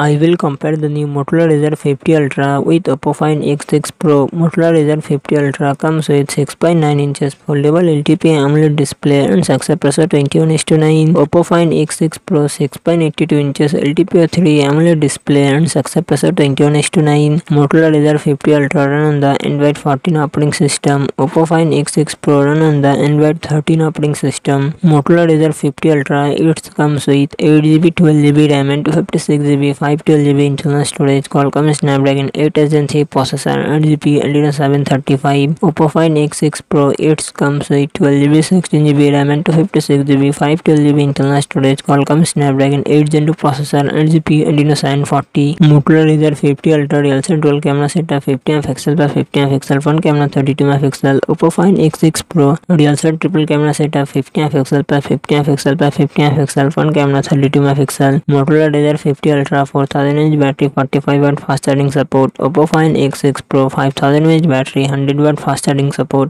I will compare the new Motorola Razr 50 Ultra with Oppo Find X6 Pro. Motorola Razr 50 Ultra comes with 6.9 inches foldable LTP AMOLED display and success ratio 21:9. Oppo Find X6 Pro 6.82 inches LTP 3 AMOLED display and success ratio 21:9. Motorola Razr 50 Ultra run on the Android 14 operating system. Oppo Find X6 Pro run on the Android 13 operating system. Motorola Razr 50 Ultra it comes with 8GB, 12GB RAM and 256GB five twelve G B internal storage Qualcomm Snapdragon eight S N C processor and G P L seven thirty five Oppo find X six pro it's come सही twelve G B sixteen G B RAM and two fifty six G B five twelve G B internal storage Qualcomm Snapdragon eight gen two processor and G P L seven forty motor Razr fifty ultra real से twelve camera setup fifty M pixel पर fifty M pixel front camera thirty two M pixel Oppo find X six pro real से triple camera setup fifty M pixel पर fifty M pixel पर fifty M pixel front camera thirty two M pixel motor Razr fifty ultra 4000 mAh battery 45 watt fast charging support oppo find x6 pro 5000 mAh battery 100 watt fast charging support